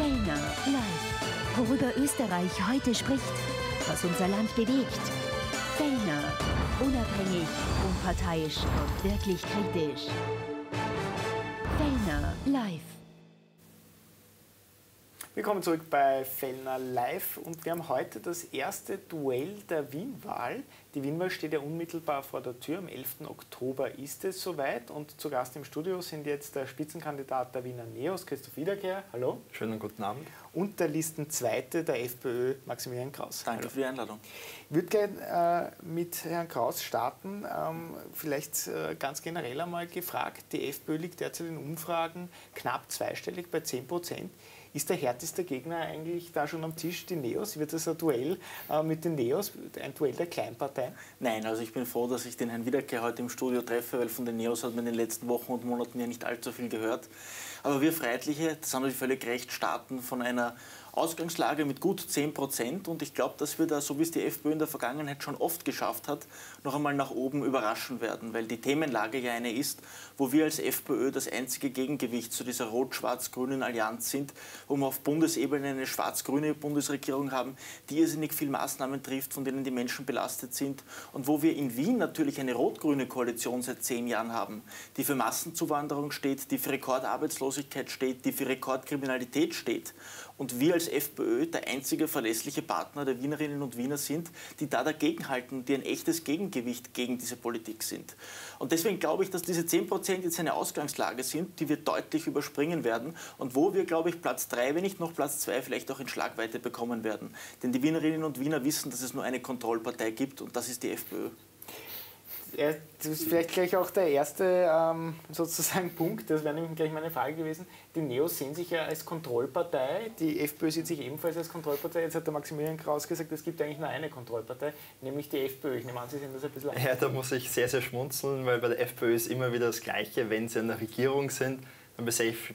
Fellner live. Worüber Österreich heute spricht, was unser Land bewegt. Fellner, unabhängig, unparteiisch und wirklich kritisch. Fellner live. Willkommen zurück bei Fellner Live und wir haben heute das erste Duell der Wienwahl. Die Wienwahl steht ja unmittelbar vor der Tür. Am 11. Oktober ist es soweit und zu Gast im Studio sind jetzt der Spitzenkandidat der Wiener Neos, Christoph Wiederkehr. Hallo. Schönen guten Abend. Und der Listenzweite der FPÖ, Maximilian Kraus. Danke Hallo. für die Einladung. Ich würde gerne äh, mit Herrn Kraus starten. Ähm, vielleicht äh, ganz generell einmal gefragt. Die FPÖ liegt derzeit in Umfragen knapp zweistellig bei 10 Prozent. Ist der härteste Gegner eigentlich da schon am Tisch, die Neos? Wird das ein Duell äh, mit den Neos, ein Duell der Kleinparteien? Nein, also ich bin froh, dass ich den Herrn Wiederkehr heute im Studio treffe, weil von den Neos hat man in den letzten Wochen und Monaten ja nicht allzu viel gehört. Aber wir Freiheitliche, das haben wir völlig recht, starten von einer Ausgangslage mit gut 10 Prozent. Und ich glaube, dass wir da, so wie es die FPÖ in der Vergangenheit schon oft geschafft hat, noch einmal nach oben überraschen werden. Weil die Themenlage ja eine ist, wo wir als FPÖ das einzige Gegengewicht zu dieser rot-schwarz-grünen Allianz sind, wo wir auf Bundesebene eine schwarz-grüne Bundesregierung haben, die irrsinnig viele Maßnahmen trifft, von denen die Menschen belastet sind. Und wo wir in Wien natürlich eine rot-grüne Koalition seit zehn Jahren haben, die für Massenzuwanderung steht, die für Rekordarbeitslosigkeit steht, die für Rekordkriminalität steht. Und wir als FPÖ der einzige verlässliche Partner der Wienerinnen und Wiener sind, die da dagegenhalten, die ein echtes Gegengewicht gegen diese Politik sind. Und deswegen glaube ich, dass diese 10 Prozent jetzt eine Ausgangslage sind, die wir deutlich überspringen werden und wo wir, glaube ich, Platz 3, wenn nicht noch Platz 2, vielleicht auch in Schlagweite bekommen werden. Denn die Wienerinnen und Wiener wissen, dass es nur eine Kontrollpartei gibt und das ist die FPÖ das ist vielleicht gleich auch der erste ähm, sozusagen Punkt, das wäre nämlich gleich meine Frage gewesen. Die Neos sehen sich ja als Kontrollpartei, die FPÖ sieht sich ebenfalls als Kontrollpartei. Jetzt hat der Maximilian Kraus gesagt, es gibt eigentlich nur eine Kontrollpartei, nämlich die FPÖ. Ich nehme an, Sie sehen das ein bisschen anders. Ja, da muss ich sehr, sehr schmunzeln, weil bei der FPÖ ist immer wieder das Gleiche, wenn sie in der Regierung sind dann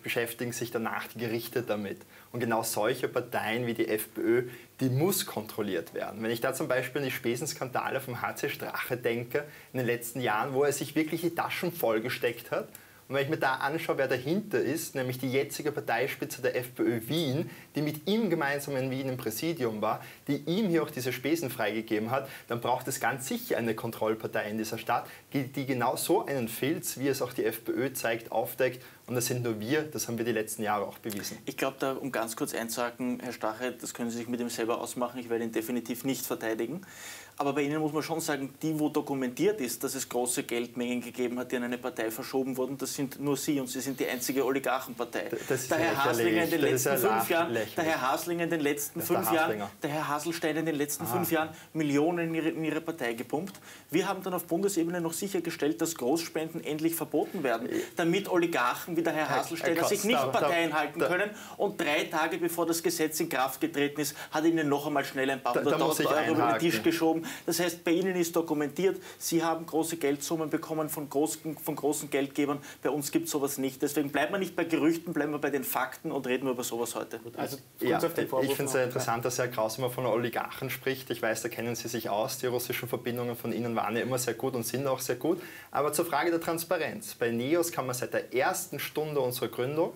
beschäftigen sich danach die Gerichte damit. Und genau solche Parteien wie die FPÖ, die muss kontrolliert werden. Wenn ich da zum Beispiel an die Spesenskandale vom HC Strache denke, in den letzten Jahren, wo er sich wirklich die Taschen vollgesteckt hat und wenn ich mir da anschaue, wer dahinter ist, nämlich die jetzige Parteispitze der FPÖ Wien, die mit ihm gemeinsam in Wien im Präsidium war, die ihm hier auch diese Spesen freigegeben hat, dann braucht es ganz sicher eine Kontrollpartei in dieser Stadt, die genau so einen Filz, wie es auch die FPÖ zeigt, aufdeckt. Und das sind nur wir, das haben wir die letzten Jahre auch bewiesen. Ich glaube, da, um ganz kurz einzuhaken, Herr Stache, das können Sie sich mit ihm selber ausmachen, ich werde ihn definitiv nicht verteidigen. Aber bei Ihnen muss man schon sagen, die, wo dokumentiert ist, dass es große Geldmengen gegeben hat, die an eine Partei verschoben wurden, das sind nur Sie und Sie sind die einzige Oligarchenpartei. Das der Herr Haslinger in den letzten fünf Jahren, der Herr Haslinger in den letzten fünf Jahren, der Herr Haselstein in den letzten fünf Jahren Millionen in ihre, in ihre, Partei gepumpt. Wir haben dann auf Bundesebene noch sichergestellt, dass Großspenden endlich verboten werden, damit Oligarchen wie der Herr Haselsteiner sich nicht Parteien halten können. Und drei Tage bevor das Gesetz in Kraft getreten ist, hat Ihnen noch einmal schnell ein paar hunderttausend Euro über den Tisch geschoben. Das heißt, bei Ihnen ist dokumentiert, Sie haben große Geldsummen bekommen von großen, von großen Geldgebern. Bei uns gibt es sowas nicht. Deswegen bleiben wir nicht bei Gerüchten, bleiben wir bei den Fakten und reden wir über sowas heute. Also, ja, ich finde es sehr interessant, dass Herr Kraus immer von Oligarchen spricht. Ich weiß, da kennen Sie sich aus. Die russischen Verbindungen von Ihnen waren ja immer sehr gut und sind auch sehr gut. Aber zur Frage der Transparenz. Bei NEOS kann man seit der ersten Stunde unserer Gründung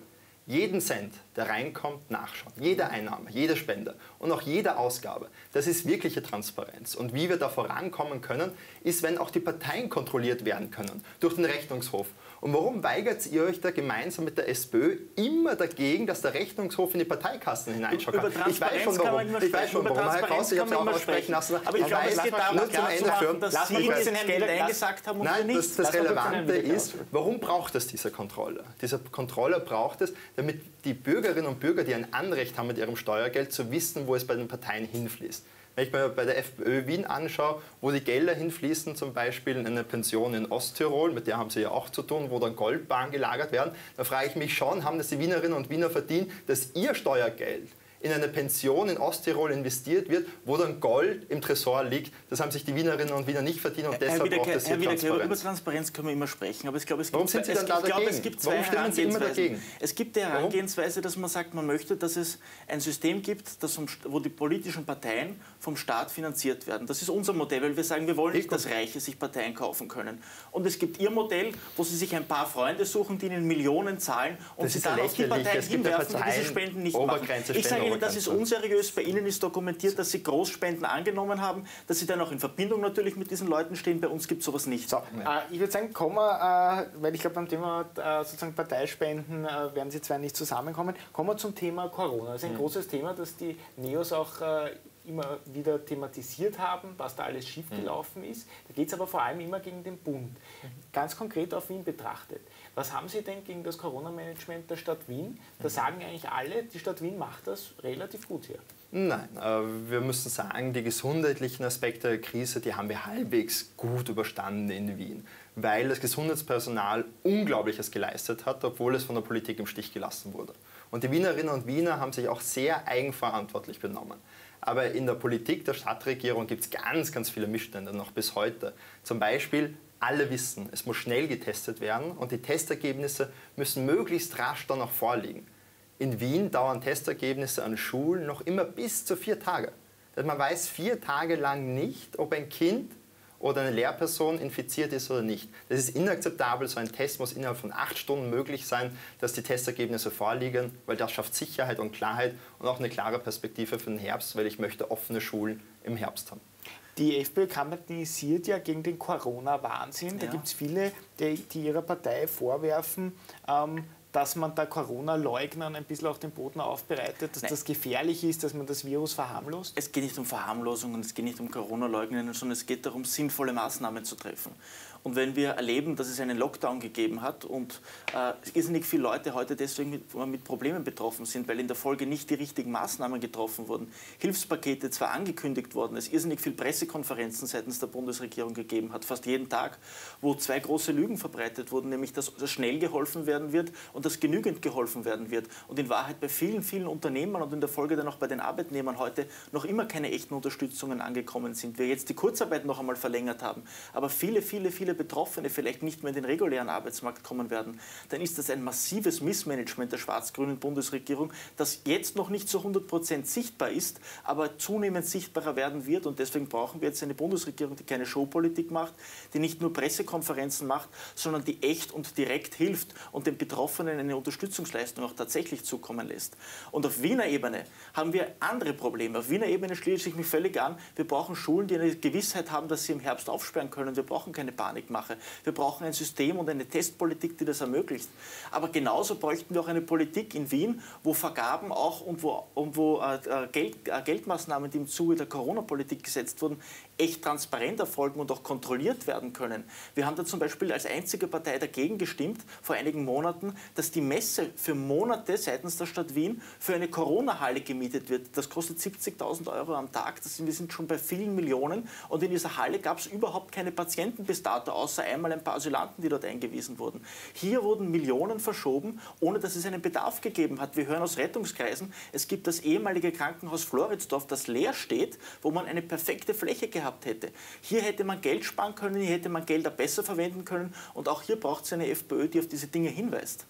jeden Cent, der reinkommt, nachschauen. Jede Einnahme, jede Spende und auch jede Ausgabe. Das ist wirkliche Transparenz. Und wie wir da vorankommen können, ist, wenn auch die Parteien kontrolliert werden können durch den Rechnungshof. Und warum weigert ihr euch da gemeinsam mit der SPÖ immer dagegen, dass der Rechnungshof in die Parteikassen hineinschaut? Über Transparenz ich weiß schon, warum. Ich weiß schon, warum. Herr Kraus, ich habe es auch aussprechen lassen. Aber ich glaube, es geht darum, nur zum Ende führen, dass Sie uns den Geld eingesagt haben und Nein, nicht. Das, das Relevante ist, warum braucht es diese Kontrolle? Dieser Kontrolle braucht es, damit die Bürgerinnen und Bürger, die ein Anrecht haben mit ihrem Steuergeld, zu wissen, wo es bei den Parteien hinfließt. Wenn ich mir bei der FPÖ Wien anschaue, wo die Gelder hinfließen, zum Beispiel in eine Pension in Osttirol, mit der haben sie ja auch zu tun, wo dann Goldbahnen gelagert werden, da frage ich mich schon, haben das die Wienerinnen und Wiener verdient, dass ihr Steuergeld in eine Pension in Osttirol investiert wird, wo dann Gold im Tresor liegt. Das haben sich die Wienerinnen und Wiener nicht verdient und deshalb Herr braucht es hier Herr Transparenz. über Transparenz können wir immer sprechen, aber ich glaube, es gibt, Warum sind Sie dann es, da ich glaube, es gibt zwei Herangehensweisen. dagegen? Es gibt die Herangehensweise, dass man sagt, man möchte, dass es ein System gibt, das, wo die politischen Parteien vom Staat finanziert werden. Das ist unser Modell, weil wir sagen, wir wollen nicht, dass Reiche sich Parteien kaufen können. Und es gibt Ihr Modell, wo Sie sich ein paar Freunde suchen, die Ihnen Millionen zahlen und Das Sie dann auf die. Parteien hinwerfen, die diese Spenden nicht machen. Ich sage Ihnen, das ist unseriös. Bei Ihnen ist dokumentiert, dass Sie Großspenden angenommen haben, dass Sie dann auch in Verbindung natürlich mit diesen Leuten stehen. Bei uns gibt es sowas nicht. So, äh, ich würde sagen, kommen wir, äh, weil ich glaube, beim Thema äh, sozusagen Parteispenden äh, werden Sie zwei nicht zusammenkommen. Kommen wir zum Thema Corona. Das ist ein großes Thema, das die Neos auch äh, immer wieder thematisiert haben, was da alles schiefgelaufen ist. Da geht es aber vor allem immer gegen den Bund. Ganz konkret auf Wien betrachtet. Was haben Sie denn gegen das Corona-Management der Stadt Wien? Da sagen eigentlich alle, die Stadt Wien macht das relativ gut hier. Nein, äh, wir müssen sagen, die gesundheitlichen Aspekte der Krise, die haben wir halbwegs gut überstanden in Wien, weil das Gesundheitspersonal Unglaubliches geleistet hat, obwohl es von der Politik im Stich gelassen wurde. Und die Wienerinnen und Wiener haben sich auch sehr eigenverantwortlich benommen. Aber in der Politik der Stadtregierung gibt es ganz, ganz viele Missstände noch bis heute. Zum Beispiel, alle wissen, es muss schnell getestet werden und die Testergebnisse müssen möglichst rasch dann auch vorliegen. In Wien dauern Testergebnisse an Schulen noch immer bis zu vier Tage. Heißt, Man weiß vier Tage lang nicht, ob ein Kind oder eine Lehrperson infiziert ist oder nicht. Das ist inakzeptabel. So ein Test muss innerhalb von acht Stunden möglich sein, dass die Testergebnisse vorliegen, weil das schafft Sicherheit und Klarheit und auch eine klare Perspektive für den Herbst, weil ich möchte offene Schulen im Herbst haben. Die FPÖ kampagnisiert ja gegen den Corona-Wahnsinn. Da Ja. gibt es viele, die, die ihrer Partei vorwerfen, ähm, dass man da Corona-Leugnern ein bisschen auch den Boden aufbereitet, dass Nein. das gefährlich ist, dass man das Virus verharmlost. Es geht nicht um Verharmlosung und es geht nicht um Corona-Leugnen, sondern es geht darum, sinnvolle Maßnahmen zu treffen. Und wenn wir erleben, dass es einen Lockdown gegeben hat und äh, irrsinnig viele Leute heute deswegen mit, mit Problemen betroffen sind, weil in der Folge nicht die richtigen Maßnahmen getroffen wurden, Hilfspakete zwar angekündigt worden, es irrsinnig viele Pressekonferenzen seitens der Bundesregierung gegeben hat, fast jeden Tag, wo zwei große Lügen verbreitet wurden, nämlich dass, schnell geholfen werden wird und dass genügend geholfen werden wird. Und in Wahrheit bei vielen, vielen Unternehmern und in der Folge dann auch bei den Arbeitnehmern heute noch immer keine echten Unterstützungen angekommen sind. Wir jetzt die Kurzarbeit noch einmal verlängert haben, aber viele, viele, viele Betroffene vielleicht nicht mehr in den regulären Arbeitsmarkt kommen werden, dann ist das ein massives Missmanagement der schwarz-grünen Bundesregierung, das jetzt noch nicht zu 100 Prozent sichtbar ist, aber zunehmend sichtbarer werden wird. Und deswegen brauchen wir jetzt eine Bundesregierung, die keine Showpolitik macht, die nicht nur Pressekonferenzen macht, sondern die echt und direkt hilft und den Betroffenen eine Unterstützungsleistung auch tatsächlich zukommen lässt. Und auf Wiener Ebene haben wir andere Probleme. Auf Wiener Ebene schließe ich mich völlig an. Wir brauchen Schulen, die eine Gewissheit haben, dass sie im Herbst aufsperren können. Wir brauchen keine Panikmache. Wir brauchen ein System und eine Testpolitik, die das ermöglicht. Aber genauso bräuchten wir auch eine Politik in Wien, wo Vergaben auch und wo, und wo äh, äh, Geld, äh, Geldmaßnahmen, die im Zuge der Corona-Politik gesetzt wurden, echt transparent erfolgen und auch kontrolliert werden können. Wir haben da zum Beispiel als einzige Partei dagegen gestimmt, vor einigen Monaten, dass die Messe für Monate seitens der Stadt Wien für eine Corona-Halle gemietet wird. Das kostet 70.000 Euro am Tag. Das sind, wir sind schon bei vielen Millionen. Und in dieser Halle gab es überhaupt keine Patienten bis dato, außer einmal ein paar Asylanten, die dort eingewiesen wurden. Hier wurden Millionen verschoben, ohne dass es einen Bedarf gegeben hat. Wir hören aus Rettungskreisen, es gibt das ehemalige Krankenhaus Floridsdorf, das leer steht, wo man eine perfekte Fläche gehabt hätte. Hier hätte man Geld sparen können, hier hätte man Gelder besser verwenden können. Und auch hier braucht es eine FPÖ, die auf diese Dinge hinweist.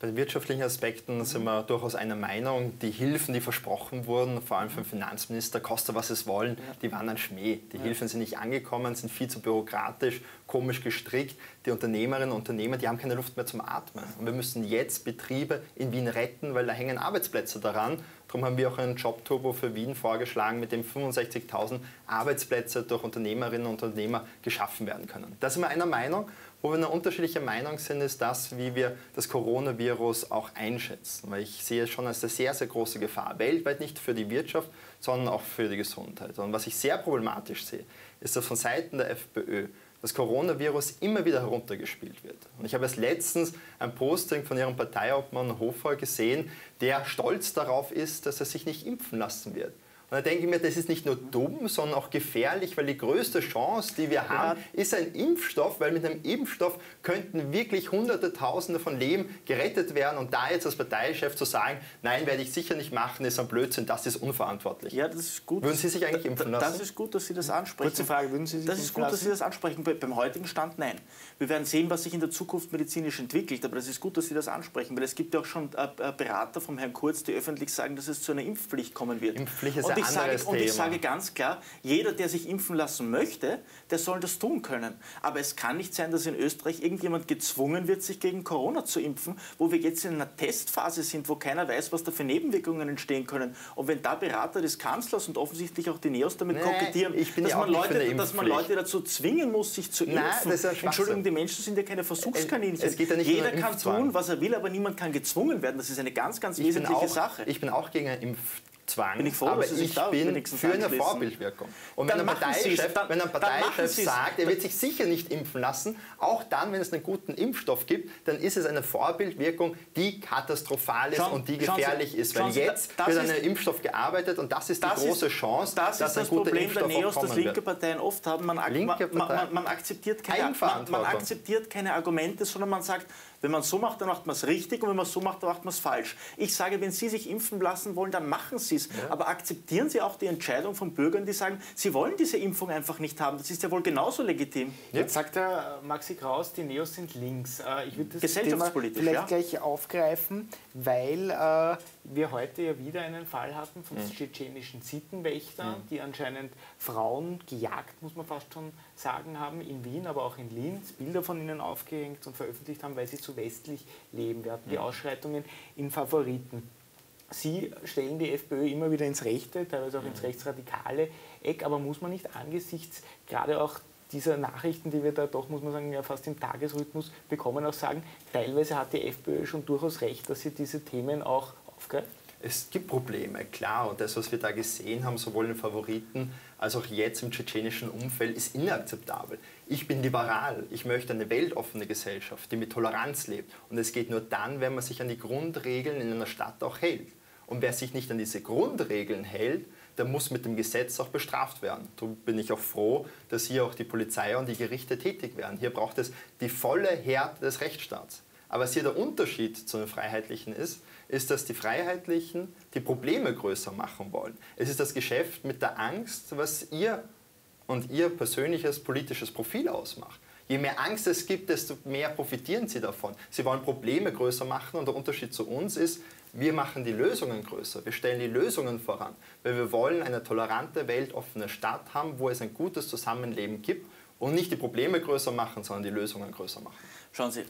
Bei den wirtschaftlichen Aspekten sind wir durchaus einer Meinung, die Hilfen, die versprochen wurden, vor allem vom Finanzminister, koste was es wollen, die waren ein Schmäh. Die Hilfen sind nicht angekommen, sind viel zu bürokratisch, komisch gestrickt. Die Unternehmerinnen und Unternehmer, die haben keine Luft mehr zum Atmen. Und wir müssen jetzt Betriebe in Wien retten, weil da hängen Arbeitsplätze daran. Darum haben wir auch einen Jobturbo für Wien vorgeschlagen, mit dem 65.000 Arbeitsplätze durch Unternehmerinnen und Unternehmer geschaffen werden können. Da sind wir einer Meinung. Wo wir eine unterschiedliche Meinung sind, ist das, wie wir das Coronavirus auch einschätzen. Weil ich sehe es schon als eine sehr, sehr große Gefahr. Weltweit nicht für die Wirtschaft, sondern auch für die Gesundheit. Und was ich sehr problematisch sehe, ist, dass von Seiten der FPÖ das Coronavirus immer wieder heruntergespielt wird. Und ich habe erst letztens ein Posting von ihrem Parteiobmann Hofer gesehen, der stolz darauf ist, dass er sich nicht impfen lassen wird. Und da denke ich mir, das ist nicht nur dumm, sondern auch gefährlich, weil die größte Chance, die wir haben, ist ein Impfstoff, weil mit einem Impfstoff könnten wirklich Hunderte, Tausende von Leben gerettet werden. Und da jetzt als Parteichef zu sagen, nein, werde ich sicher nicht machen, ist ein Blödsinn, das ist unverantwortlich. Ja, das ist gut. Würden Sie sich eigentlich impfen lassen? Das ist gut, dass Sie das ansprechen. Kurze Frage, würden Sie sich Das ist gut, dass lassen? Sie das ansprechen. Bei- Beim heutigen Stand nein. Wir werden sehen, was sich in der Zukunft medizinisch entwickelt, aber das ist gut, dass Sie das ansprechen, weil es gibt ja auch schon äh, äh, Berater vom Herrn Kurz, die öffentlich sagen, dass es zu einer Impfpflicht kommen wird. Impfpflicht ist ich sage, anderes Und ich Thema. sage ganz klar, jeder, der sich impfen lassen möchte, der soll das tun können. Aber es kann nicht sein, dass in Österreich irgendjemand gezwungen wird, sich gegen Corona zu impfen, wo wir jetzt in einer Testphase sind, wo keiner weiß, was da für Nebenwirkungen entstehen können. Und wenn da Berater des Kanzlers und offensichtlich auch die Neos damit Nee, kokettieren, ich bin dass, man Leute, dass man. Leute dazu zwingen muss, sich zu Nein, impfen. ist ja. Entschuldigung, die Menschen sind ja keine Versuchskaninchen. Es geht ja nicht Jeder kann tun, was er will, aber niemand kann gezwungen werden. Das ist eine ganz, ganz ich wesentliche auch, Sache. ich bin auch gegen einen Impfzwang, Bin ich froh, aber dass Sie ich bin für eine. Vorbildwirkung. Und Dann wenn ein Parteichef, dann- wenn ein Parteichef sagt, er wird sich sicher nicht impfen lassen, auch dann, wenn es einen guten Impfstoff gibt, dann ist es eine Vorbildwirkung, die katastrophal ist Schauen- und die schauen Sie- gefährlich ist. Weil Sie, jetzt das wird an einem Impfstoff gearbeitet und das ist die Das große ist- Chance, Das dass ist ein das guter Problem der Neos, das linke wird. Parteien oft haben. Man, man, man, man, akzeptiert keine, man, akzeptiert keine Argumente, sondern man sagt, wenn man so macht, dann macht man es richtig und wenn man es so macht, dann macht man es falsch. Ich sage, wenn Sie sich impfen lassen wollen, dann machen Sie es. Aber akzeptieren Sie auch die Entscheidung von Bürgern, die sagen, sie wollen diese Impfung einfach nicht haben. Das ist ja wohl genauso legitim. Jetzt sagt der äh, Maxi Kraus, die Neos sind links. Äh, Ich würde das Thema Gesellschaftspolitisch, vielleicht ja. gleich aufgreifen, weil äh, wir heute ja wieder einen Fall hatten von Mhm. tschetschenischen Sittenwächtern, die anscheinend Frauen gejagt, muss man fast schon sagen, haben in Wien, aber auch in Linz, Bilder von ihnen aufgehängt und veröffentlicht haben, weil sie zu westlich leben. Wir Mhm. hatten die Ausschreitungen in Favoriten. Sie stellen die FPÖ immer wieder ins rechte, teilweise auch ins rechtsradikale Eck, aber muss man nicht angesichts gerade auch dieser Nachrichten, die wir da doch, muss man sagen, ja fast im Tagesrhythmus bekommen, auch sagen, teilweise hat die FPÖ schon durchaus recht, dass sie diese Themen auch aufgreift? Es gibt Probleme, klar. Und das, was wir da gesehen haben, sowohl in Favoriten als auch jetzt im tschetschenischen Umfeld, ist inakzeptabel. Ich bin liberal. Ich möchte eine weltoffene Gesellschaft, die mit Toleranz lebt. Und es geht nur dann, wenn man sich an die Grundregeln in einer Stadt auch hält. Und wer sich nicht an diese Grundregeln hält, der muss mit dem Gesetz auch bestraft werden. Darum bin ich auch froh, dass hier auch die Polizei und die Gerichte tätig werden. Hier braucht es die volle Härte des Rechtsstaats. Aber was hier der Unterschied zu den Freiheitlichen ist, ist, dass die Freiheitlichen die Probleme größer machen wollen. Es ist das Geschäft mit der Angst, was ihr und ihr persönliches politisches Profil ausmacht. Je mehr Angst es gibt, desto mehr profitieren sie davon. Sie wollen Probleme größer machen und der Unterschied zu uns ist, wir machen die Lösungen größer, wir stellen die Lösungen voran, weil wir wollen eine tolerante, weltoffene Stadt haben, wo es ein gutes Zusammenleben gibt und nicht die Probleme größer machen, sondern die Lösungen größer machen. Schauen Sie,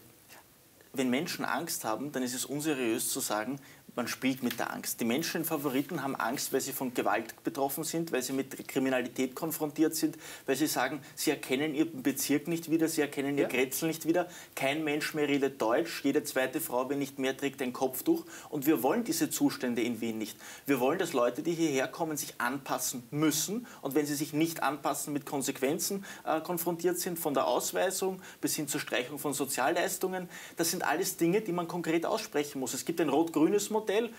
wenn Menschen Angst haben, dann ist es unseriös zu sagen, man spielt mit der Angst. Die Menschen in Favoriten haben Angst, weil sie von Gewalt betroffen sind, weil sie mit Kriminalität konfrontiert sind, weil sie sagen, sie erkennen ihren Bezirk nicht wieder, sie erkennen ihr Ja. Grätzl nicht wieder. Kein Mensch mehr redet Deutsch, jede zweite Frau, wenn nicht mehr, trägt ein Kopftuch. Und wir wollen diese Zustände in Wien nicht. Wir wollen, dass Leute, die hierher kommen, sich anpassen müssen. Und wenn sie sich nicht anpassen, mit Konsequenzen äh, konfrontiert sind, von der Ausweisung bis hin zur Streichung von Sozialleistungen. Das sind alles Dinge, die man konkret aussprechen muss. Es gibt ein rot-grünes Modell,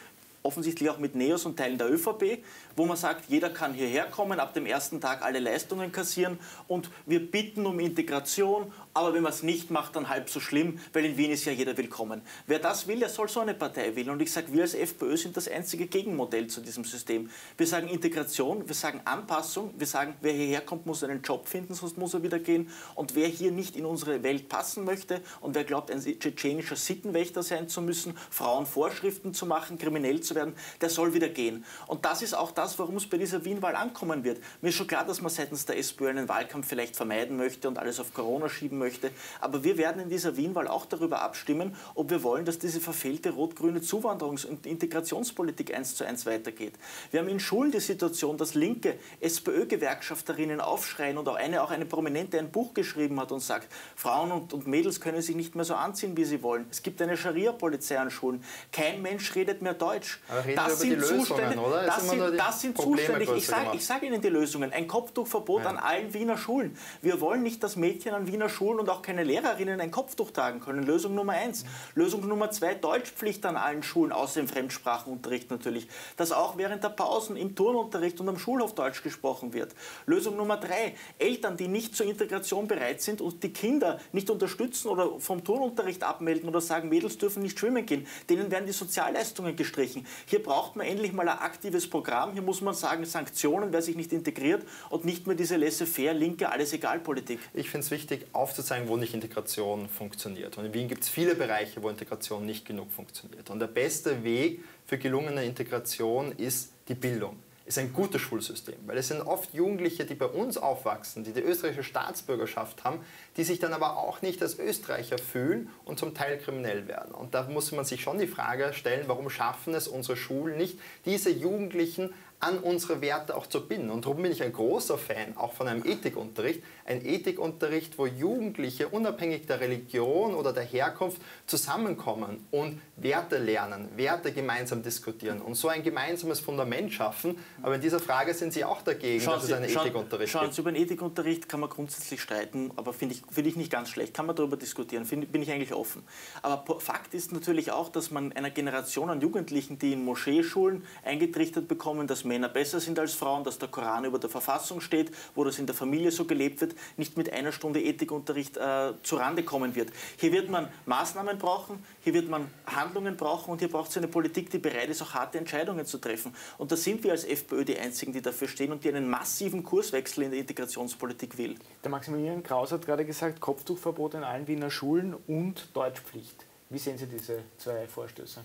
offensichtlich auch mit Neos und Teilen der ÖVP, wo man sagt, jeder kann hierher kommen, ab dem ersten Tag alle Leistungen kassieren und wir bitten um Integration, aber wenn man es nicht macht, dann halb so schlimm, weil in Wien ist ja jeder willkommen. Wer das will, der soll so eine Partei wählen. Und ich sage, wir als FPÖ sind das einzige Gegenmodell zu diesem System. Wir sagen Integration, wir sagen Anpassung, wir sagen, wer hierher kommt, muss einen Job finden, sonst muss er wieder gehen. Und wer hier nicht in unsere Welt passen möchte und wer glaubt, ein tschetschenischer Sittenwächter sein zu müssen, Frauen Vorschriften zu machen, kriminell zu werden, der soll wieder gehen. Und das ist auch das, warum es bei dieser Wien-Wahl ankommen wird. Mir ist schon klar, dass man seitens der SPÖ einen Wahlkampf vielleicht vermeiden möchte und alles auf Corona schieben möchte. Aber wir werden in dieser Wien-Wahl auch darüber abstimmen, ob wir wollen, dass diese verfehlte rot-grüne Zuwanderungs- und Integrationspolitik eins zu eins weitergeht. Wir haben in Schulen die Situation, dass linke SPÖ-Gewerkschafterinnen aufschreien und auch eine, auch eine Prominente ein Buch geschrieben hat und sagt, Frauen und, und Mädels können sich nicht mehr so anziehen, wie sie wollen. Es gibt eine Scharia-Polizei an Schulen. Kein Mensch redet mehr Deutsch. Das ist immer nur sind, das sind Probleme Zustände. Ich sage sage Ihnen die Lösungen. Ein Kopftuchverbot an allen Wiener Schulen. Wir wollen nicht, dass Mädchen an Wiener Schulen Schulen und auch keine Lehrerinnen ein Kopftuch tragen können. Lösung Nummer eins. Lösung Nummer zwei, Deutschpflicht an allen Schulen, außer im Fremdsprachenunterricht natürlich. Dass auch während der Pausen im Turnunterricht und am Schulhof Deutsch gesprochen wird. Lösung Nummer drei, Eltern, die nicht zur Integration bereit sind und die Kinder nicht unterstützen oder vom Turnunterricht abmelden oder sagen, Mädels dürfen nicht schwimmen gehen, denen werden die Sozialleistungen gestrichen. Hier braucht man endlich mal ein aktives Programm. Hier muss man sagen, Sanktionen, wer sich nicht integriert und nicht mehr diese laissez-faire, linke, alles-egal-Politik. Ich finde es wichtig, aufzuzeigen, wo nicht Integration funktioniert. Und in Wien gibt es viele Bereiche, wo Integration nicht genug funktioniert. Und der beste Weg für gelungene Integration ist die Bildung ist ein gutes Schulsystem, weil es sind oft Jugendliche, die bei uns aufwachsen, die die österreichische Staatsbürgerschaft haben, die sich dann aber auch nicht als Österreicher fühlen und zum Teil kriminell werden. Und da muss man sich schon die Frage stellen, warum schaffen es unsere Schulen nicht, diese Jugendlichen an unsere Werte auch zu binden. Und darum bin ich ein großer Fan auch von einem Ethikunterricht. Ein Ethikunterricht, wo Jugendliche unabhängig der Religion oder der Herkunft zusammenkommen und Werte lernen, Werte gemeinsam diskutieren und so ein gemeinsames Fundament schaffen. Aber in dieser Frage sind Sie auch dagegen, schauen dass es einen schauen, Ethikunterricht schauen gibt. Sie, über einen Ethikunterricht kann man grundsätzlich streiten, aber finde ich, find ich nicht ganz schlecht. Kann man darüber diskutieren, find, bin ich eigentlich offen. Aber Fakt ist natürlich auch, dass man einer Generation an Jugendlichen, die in Moscheeschulen eingetrichtert bekommen, dass Männer besser sind als Frauen, dass der Koran über der Verfassung steht, wo das in der Familie so gelebt wird, nicht mit einer Stunde Ethikunterricht äh, zurande kommen wird. Hier wird man Maßnahmen brauchen, hier wird man Handlungen brauchen und hier braucht es eine Politik, die bereit ist, auch harte Entscheidungen zu treffen. Und da sind wir als FPÖ die Einzigen, die dafür stehen und die einen massiven Kurswechsel in der Integrationspolitik will. Der Maximilian Kraus hat gerade gesagt, Kopftuchverbot in allen Wiener Schulen und Deutschpflicht. Wie sehen Sie diese zwei Vorstöße?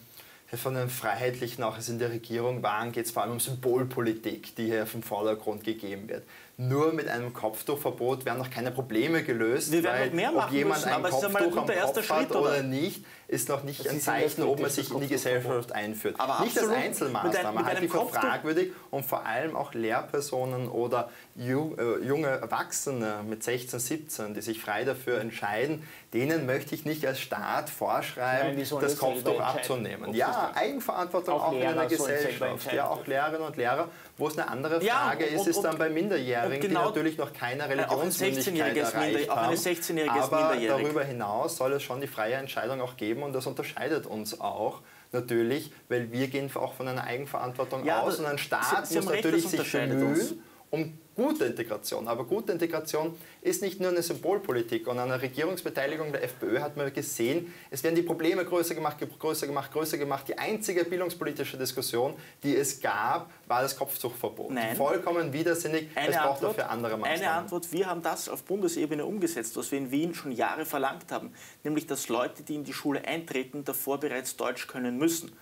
von den Freiheitlichen auch es in der Regierung waren, geht es vor allem um Symbolpolitik, die hier vom Vordergrund gegeben wird. Nur mit einem Kopftuchverbot werden noch keine Probleme gelöst, Wir werden weil noch mehr ob machen jemand müssen, ein aber es ist einmal ein Kopftuch am guter erster Schritt, oder? oder nicht, ist noch nicht Das ein ja Zeichen, ob man sich in die. Gesellschaft einführt. Aber nicht als. Einzelmaßnahme, Mit mit halte ich für fragwürdig und vor allem auch Lehrpersonen oder äh, junge Erwachsene mit 16, 17, die sich frei dafür entscheiden, denen möchte ich nicht als Staat vorschreiben, Nein, das Kopftuch abzunehmen. Ja, Eigenverantwortung Auch auch, in einer Gesellschaft. Ja, auch. Lehrerinnen und Lehrer. Wo es eine andere Ja, Frage und- ist, ist dann bei Minderjährigen, und die genau- natürlich noch keine Religionsmündigkeit 16-jähriges erreicht Minder- auch ein haben. 16-jähriges Aber darüber hinaus soll es schon die freie Entscheidung auch geben und das unterscheidet uns auch natürlich, weil wir gehen auch von einer Eigenverantwortung Ja, aus aber und ein Staat Sie- Sie muss recht, natürlich sich bemühen, um gute Integration. Aber gute Integration ist nicht nur eine Symbolpolitik. Und an der Regierungsbeteiligung der FPÖ hat man gesehen, es werden die Probleme größer gemacht, größer gemacht, größer gemacht. Die einzige bildungspolitische Diskussion, die es gab, war das Kopftuchverbot. Nein. Vollkommen widersinnig. Eine es braucht Antwort, dafür andere Maßnahmen. Eine Antwort, wir haben das auf Bundesebene umgesetzt, was wir in Wien schon Jahre verlangt haben, nämlich dass Leute, die in die Schule eintreten, davor bereits Deutsch können müssen.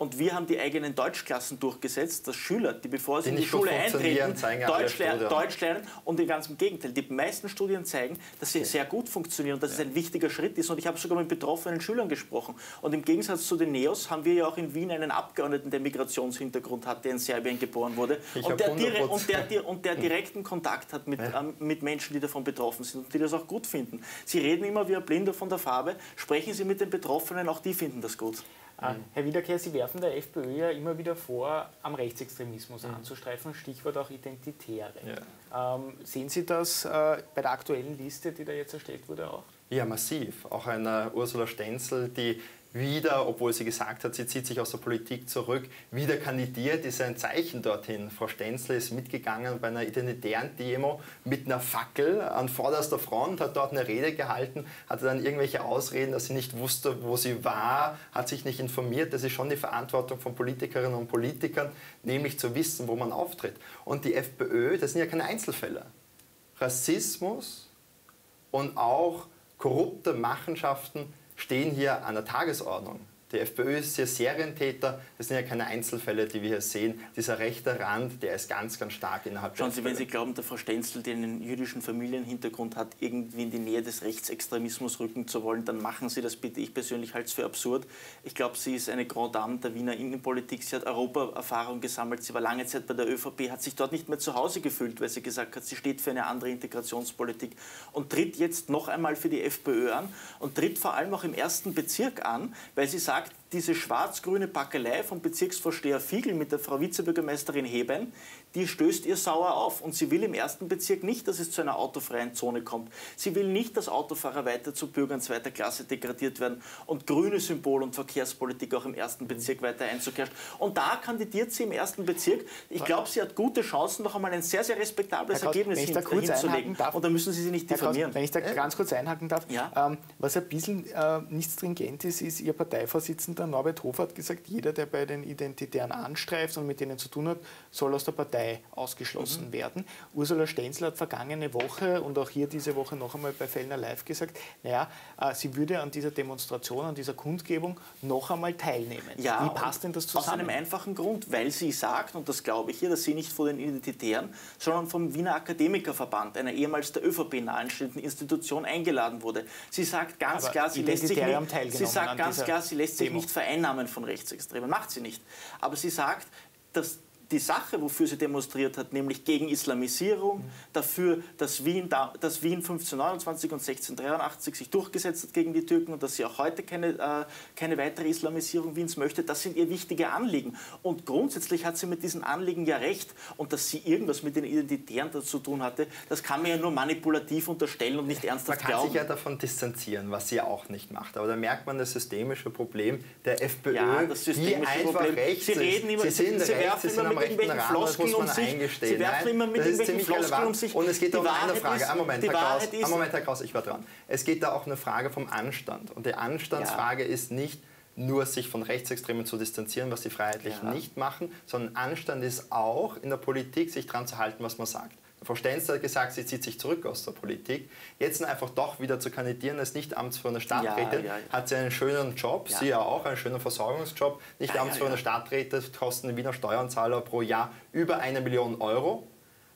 Und wir haben die eigenen Deutschklassen durchgesetzt, dass Schüler, die bevor sie Die in die Schule eintreten, Deutsch, ler. Deutsch lernen. Und im ganzen Gegenteil, die meisten Studien zeigen, dass sie sehr gut funktionieren und dass es ein wichtiger Schritt ist. Und ich habe sogar mit betroffenen Schülern gesprochen. Und im Gegensatz zu den Neos haben wir ja auch in Wien einen Abgeordneten, der Migrationshintergrund hat, der in Serbien geboren wurde. Und der, dire 100%. und, der, und der direkten Kontakt hat mit, ähm, mit Menschen, die davon betroffen sind und die das auch gut finden. Sie reden immer wie ein Blinder von der Farbe, sprechen Sie mit den Betroffenen, auch die finden das gut. Äh, Herr Wiederkehr, Sie werfen der FPÖ ja immer wieder vor, am Rechtsextremismus anzustreifen, Stichwort auch Identitäre. Ähm, sehen Sie das äh, bei der aktuellen Liste, die da jetzt erstellt wurde, auch? Ja, massiv. Auch eine Ursula Stenzel, die wieder, obwohl sie gesagt hat, sie zieht sich aus der Politik zurück, wieder kandidiert, ist ein Zeichen dorthin. Frau Stenzel ist mitgegangen bei einer identitären Demo mit einer Fackel an vorderster Front, hat dort eine Rede gehalten, hatte dann irgendwelche Ausreden, dass sie nicht wusste, wo sie war, hat sich nicht informiert. Das ist schon die Verantwortung von Politikerinnen und Politikern, nämlich zu wissen, wo man auftritt. Und die FPÖ, das sind ja keine Einzelfälle. Rassismus und auch korrupte Machenschaften stehen hier an der Tagesordnung. Die FPÖ ist hier Serientäter, das sind ja keine Einzelfälle, die wir hier sehen. Dieser rechte Rand, der ist ganz, ganz stark innerhalb Schauen der Sie, wenn. Sie glauben, der Frau Stenzel, die einen jüdischen Familienhintergrund hat, irgendwie in die Nähe des Rechtsextremismus rücken zu wollen, dann machen Sie das bitte. Ich persönlich halte es für absurd. Ich glaube, sie ist eine Grand Dame der Wiener Innenpolitik. Sie hat Europa-Erfahrung gesammelt. Sie war lange Zeit bei der ÖVP, hat sich dort nicht mehr zu Hause gefühlt, weil sie gesagt hat, sie steht für eine andere Integrationspolitik und tritt jetzt noch einmal für die FPÖ an und tritt vor allem auch im ersten Bezirk an, weil sie sagt, diese schwarz-grüne Packelei vom Bezirksvorsteher Fiegel mit der Frau Vizebürgermeisterin Heben, die stößt ihr sauer auf. Und sie will im ersten Bezirk nicht, dass es zu einer autofreien Zone kommt. Sie will nicht, dass Autofahrer weiter zu Bürgern zweiter Klasse degradiert werden und grüne Symbol- und Verkehrspolitik auch im ersten Bezirk weiter Einzug herrscht. Und da kandidiert sie im ersten Bezirk. Ich glaube, sie hat gute Chancen, noch einmal ein sehr, sehr respektables Gott, Ergebnis hin, hinzulegen. Darf, und da müssen Sie sie nicht diffamieren. Gott, wenn ich da ganz kurz einhaken darf, ja? ähm, was ein bisschen äh, nicht stringent ist, ist, Ihr Parteivorsitzender Norbert Hofer hat gesagt, jeder, der bei den Identitären anstreift und mit denen zu tun hat, soll aus der Partei ausgeschlossen mhm. werden. Ursula Stenzel hat vergangene Woche und auch hier diese Woche noch einmal bei Fellner Live gesagt, naja, äh, sie würde an dieser Demonstration, an dieser Kundgebung noch einmal teilnehmen. Ja, Wie passt denn das zusammen? Aus einem einfachen Grund, weil sie sagt, und das glaube ich hier, dass sie nicht von den Identitären, sondern vom Wiener Akademikerverband, einer ehemals der ÖVP nahestehenden Institution, eingeladen wurde. Sie sagt ganz Aber klar, sie lässt sich nicht, sie sagt ganz klar, sie lässt sich nicht vereinnahmen von Rechtsextremen. Macht sie nicht. Aber sie sagt, dass die Sache, wofür sie demonstriert hat, nämlich gegen Islamisierung, mhm. dafür, dass Wien, dass Wien 1529 und 1683 sich durchgesetzt hat gegen die Türken und dass sie auch heute keine, äh, keine weitere Islamisierung Wiens möchte, das sind ihr wichtige Anliegen. Und grundsätzlich hat sie mit diesen Anliegen ja recht. Und dass sie irgendwas mit den Identitären dazu tun hatte, das kann man ja nur manipulativ unterstellen und nicht ernsthaft glauben. Man kann glauben. sich ja davon distanzieren, was sie ja auch nicht macht. Aber da merkt man das systemische Problem der FPÖ, ja, das systemische die einfach Problem. rechts Sie reden immer, sie, sind sie rechts, werfen immer mit irgendwelchen Rahmen, Floskeln um sich. Sie werfen immer mit irgendwelchen Floskeln um sich. Und es geht um eine Frage. Ist, Moment, Herr Kraus, einen Moment, Herr Kraus, ich war dran. Es geht da auch eine Frage vom Anstand. Und die Anstandsfrage ja. ist nicht, nur sich von Rechtsextremen zu distanzieren, was die Freiheitlichen ja. nicht machen, sondern Anstand ist auch in der Politik, sich daran zu halten, was man sagt. Frau Stenzel hat gesagt, sie zieht sich zurück aus der Politik. Jetzt einfach doch wieder zu kandidieren als nicht amtsführende Stadträtin, ja, ja, ja. hat sie einen schönen Job, sie ja auch, einen schönen Versorgungsjob. Nicht amtsführende Stadträte kosten Wiener Steuerzahler pro Jahr über eine Million Euro.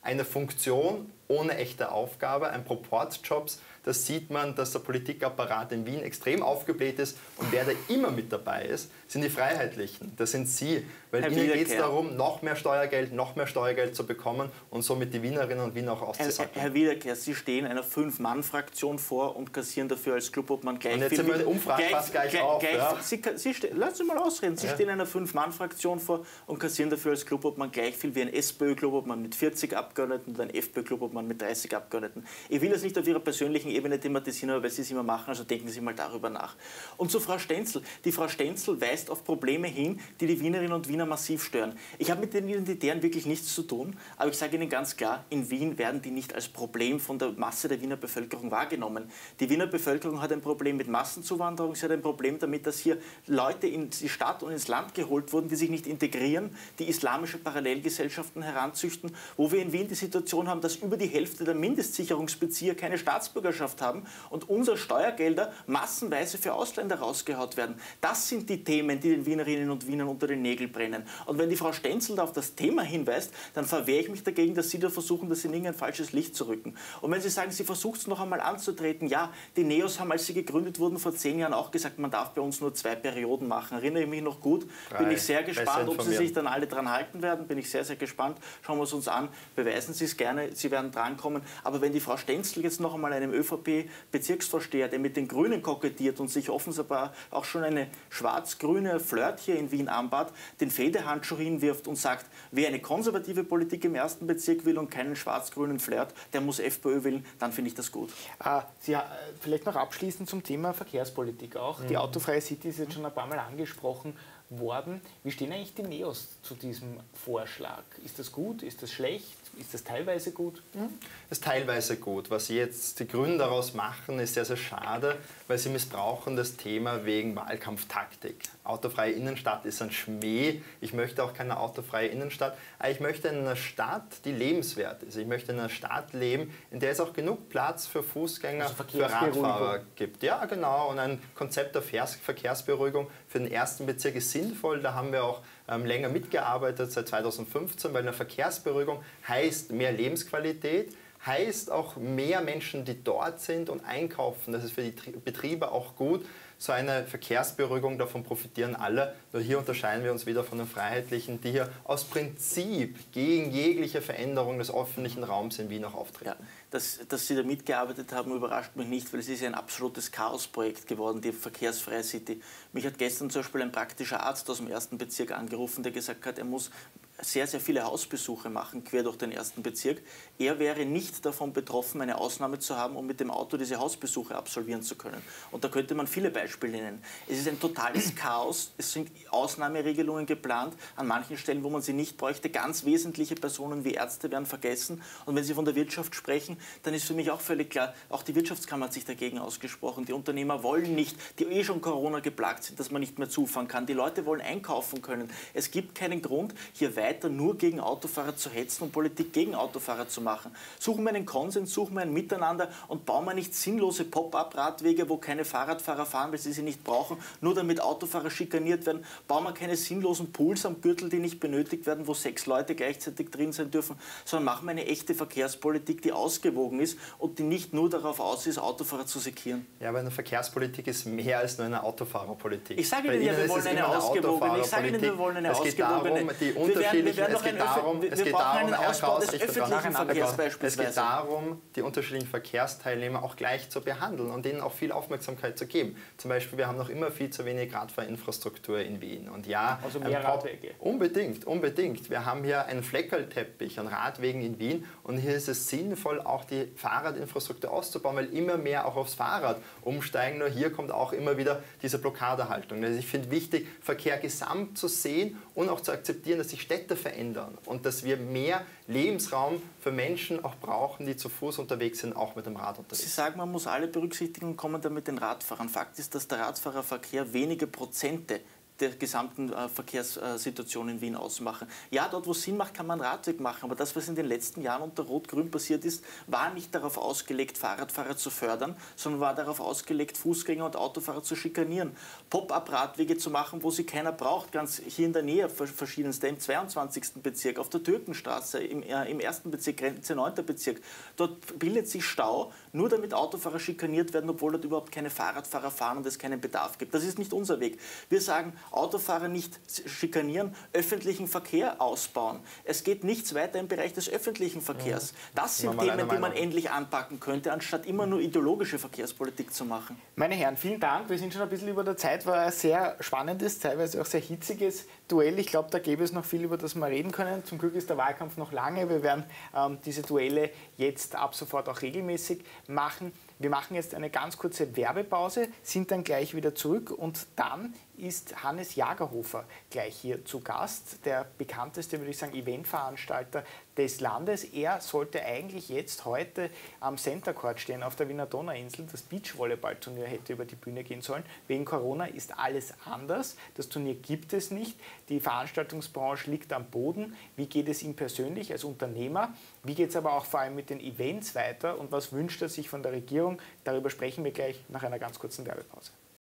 Eine Funktion ohne echte Aufgabe, ein Proportjobs da sieht man, dass der Politikapparat in Wien extrem aufgebläht ist. Und wer da immer mit dabei ist, sind die Freiheitlichen. Das sind Sie. Weil Herr Ihnen geht es darum, noch mehr Steuergeld, noch mehr Steuergeld zu bekommen und somit die Wienerinnen und Wiener auch auszusagen. Herr, Herr Wiederkehr, Sie stehen einer Fünf-Mann-Fraktion vor und kassieren dafür als Clubobmann gleich und jetzt viel. Sind wir Umfrage gleich, fast gleich, gleich auf. Gleich, ja. Sie, Sie lassen Sie mal ausreden. Sie ja. stehen einer Fünf-Mann-Fraktion vor und kassieren dafür als Clubobmann gleich viel wie ein SPÖ-Clubobmann mit 40 Abgeordneten und ein FPÖ-Clubobmann mit 30 Abgeordneten. Ich will das nicht auf Ihrer persönlichen Ebene thematisieren, aber weil Sie es immer machen, also denken Sie mal darüber nach. Und zu Frau Stenzel. Die Frau Stenzel weist auf Probleme hin, die die Wienerinnen und Wiener massiv stören. Ich habe mit den Identitären wirklich nichts zu tun, aber ich sage Ihnen ganz klar, in Wien werden die nicht als Problem von der Masse der Wiener Bevölkerung wahrgenommen. Die Wiener Bevölkerung hat ein Problem mit Massenzuwanderung, sie hat ein Problem damit, dass hier Leute in die Stadt und ins Land geholt wurden, die sich nicht integrieren, die islamische Parallelgesellschaften heranzüchten, wo wir in Wien die Situation haben, dass über die Hälfte der Mindestsicherungsbezieher keine Staatsbürgerschaft haben und unsere Steuergelder massenweise für Ausländer rausgehaut werden. Das sind die Themen, die den Wienerinnen und Wienern unter den Nägeln brennen. Und wenn die Frau Stenzel da auf das Thema hinweist, dann verwehre ich mich dagegen, dass Sie da versuchen, das in irgendein falsches Licht zu rücken. Und wenn Sie sagen, Sie versucht es noch einmal anzutreten, ja, die Neos haben, als sie gegründet wurden, vor zehn Jahren auch gesagt, man darf bei uns nur zwei Perioden machen. Erinnere ich mich noch gut. Drei. Bin ich sehr gespannt, ob Sie sich dann alle dran halten werden. Bin ich sehr, sehr gespannt. Schauen wir es uns an. Beweisen Sie es gerne. Sie werden drankommen. Aber wenn die Frau Stenzel jetzt noch einmal einem ÖVP-Bezirksvorsteher, der mit den Grünen kokettiert und sich offenbar auch schon eine schwarz-grüne Flirt hier in Wien anbat, den Federhandschuh hinwirft und sagt, wer eine konservative Politik im ersten Bezirk will und keinen schwarz-grünen Flirt, der muss FPÖ wählen, dann finde ich das gut. Ah, Sie, äh, vielleicht noch abschließend zum Thema Verkehrspolitik auch. Mhm. Die autofreie City ist jetzt schon ein paar Mal angesprochen worden. Wie stehen eigentlich die Neos zu diesem Vorschlag? Ist das gut? Ist das schlecht? Ist das teilweise gut? Das ist teilweise gut. Was jetzt die Grünen daraus machen, ist sehr, sehr schade, weil sie missbrauchen das Thema wegen Wahlkampftaktik. Autofreie Innenstadt ist ein Schmäh. Ich möchte auch keine autofreie Innenstadt. Aber ich möchte in einer Stadt, die lebenswert ist. Ich möchte in einer Stadt leben, in der es auch genug Platz für Fußgänger, also für Radfahrer gibt. Ja, genau. Und ein Konzept der Verkehrsberuhigung für den ersten Bezirk ist sinnvoll. Da haben wir auch ähm, länger mitgearbeitet, seit 2015, weil eine Verkehrsberuhigung heißt mehr Lebensqualität, heißt auch mehr Menschen, die dort sind und einkaufen. Das ist für die Betriebe auch gut so eine Verkehrsberuhigung, davon profitieren alle. Nur hier unterscheiden wir uns wieder von den Freiheitlichen, die hier aus Prinzip gegen jegliche Veränderung des öffentlichen Raums in Wien auch auftreten. Ja, dass, dass Sie da mitgearbeitet haben, überrascht mich nicht, weil es ist ein absolutes Chaosprojekt geworden, die verkehrsfreie City. Mich hat gestern zum Beispiel ein praktischer Arzt aus dem ersten Bezirk angerufen, der gesagt hat, er muss sehr, sehr viele Hausbesuche machen, quer durch den ersten Bezirk. Er wäre nicht davon betroffen, eine Ausnahme zu haben, um mit dem Auto diese Hausbesuche absolvieren zu können. Und da könnte man viele Beispiele nennen. Es ist ein totales Chaos. Es sind Ausnahmeregelungen geplant, an manchen Stellen, wo man sie nicht bräuchte. Ganz wesentliche Personen wie Ärzte werden vergessen. Und wenn Sie von der Wirtschaft sprechen, dann ist für mich auch völlig klar, auch die Wirtschaftskammer hat sich dagegen ausgesprochen. Die Unternehmer wollen nicht, die eh schon Corona geplagt sind, dass man nicht mehr zufahren kann. Die Leute wollen einkaufen können. Es gibt keinen Grund, hier weiter weiter nur gegen Autofahrer zu hetzen und Politik gegen Autofahrer zu machen. Suchen wir einen Konsens, suchen wir ein Miteinander und bauen wir nicht sinnlose Pop-up-Radwege, wo keine Fahrradfahrer fahren, weil sie sie nicht brauchen, nur damit Autofahrer schikaniert werden. Bauen wir keine sinnlosen Pools am Gürtel, die nicht benötigt werden, wo sechs Leute gleichzeitig drin sein dürfen, sondern machen wir eine echte Verkehrspolitik, die ausgewogen ist und die nicht nur darauf aus ist, Autofahrer zu sekieren. Ja, aber eine Verkehrspolitik ist mehr als nur eine Autofahrerpolitik. Ich sage Ihnen ja, wir wollen eine ausgewogene. Ich sage Ihnen, wir wollen eine ausgewogene. die unterschiedlichen wir werden es geht darum, es geht darum, Verkehrs beispielsweise. Es geht darum, die unterschiedlichen Verkehrsteilnehmer auch gleich zu behandeln und ihnen auch viel Aufmerksamkeit zu geben. Zum Beispiel, wir haben noch immer viel zu wenig Radfahrinfrastruktur in Wien. Und ja, also mehr Radwege. Unbedingt, unbedingt. Wir haben hier einen Fleckerlteppich an Radwegen in Wien und hier ist es sinnvoll, auch die Fahrradinfrastruktur auszubauen, weil immer mehr auch aufs Fahrrad umsteigen. Nur hier kommt auch immer wieder diese Blockadehaltung. Also ich finde wichtig, Verkehr gesamt zu sehen und auch zu akzeptieren, dass sich Städte Städte verändern und dass wir mehr Lebensraum für Menschen auch brauchen, die zu Fuß unterwegs sind, auch mit dem Rad unterwegs. Sie sagen, man muss alle berücksichtigen und kommen dann mit den Radfahrern. Fakt ist, dass der Radfahrerverkehr wenige Prozente der gesamten äh, Verkehrssituation in Wien ausmachen. Ja, dort, wo es Sinn macht, kann man Radweg machen, aber das, was in den letzten Jahren unter Rot-Grün passiert ist, war nicht darauf ausgelegt, Fahrradfahrer zu fördern, sondern war darauf ausgelegt, Fußgänger und Autofahrer zu schikanieren. Pop-up-Radwege zu machen, wo sie keiner braucht, ganz hier in der Nähe verschiedenste, im 22. Bezirk, auf der Türkenstraße, im, äh, im 1. Bezirk, Grenze 9. Bezirk. Dort bildet sich Stau, nur damit Autofahrer schikaniert werden, obwohl dort überhaupt keine Fahrradfahrer fahren und es keinen Bedarf gibt. Das ist nicht unser Weg. Wir sagen, Autofahrer nicht schikanieren, öffentlichen Verkehr ausbauen. Es geht nichts weiter im Bereich des öffentlichen Verkehrs. Das sind Themen, die man endlich anpacken könnte, anstatt immer nur ideologische Verkehrspolitik zu machen. Meine Herren, vielen Dank. Wir sind schon ein bisschen über der Zeit. War ein sehr spannendes, teilweise auch sehr hitziges Duell. Ich glaube, da gäbe es noch viel, über das wir reden können. Zum Glück ist der Wahlkampf noch lange. Wir werden ähm, diese Duelle jetzt ab sofort auch regelmäßig machen. Wir machen jetzt eine ganz kurze Werbepause, sind dann gleich wieder zurück und dann ist Hannes Jagerhofer gleich hier zu Gast, der bekannteste, würde ich sagen, Eventveranstalter des Landes. Er sollte eigentlich jetzt heute am Center Court stehen auf der Wiener Donauinsel. Das Beachvolleyballturnier hätte über die Bühne gehen sollen. Wegen Corona ist alles anders. Das Turnier gibt es nicht. Die Veranstaltungsbranche liegt am Boden. Wie geht es ihm persönlich als Unternehmer? Wie geht es aber auch vor allem mit den Events weiter? Und was wünscht er sich von der Regierung? Darüber sprechen wir gleich nach einer ganz kurzen Werbepause.